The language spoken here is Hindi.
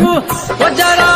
तू जरा